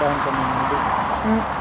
Tolong.